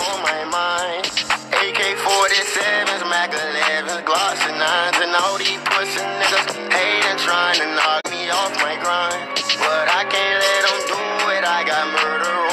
on my mind. AK 47s, Mac 11s, Glocks and 9s, and all these pussy niggas hating, trying to knock me off my grind. But I can't let them do it, I got murder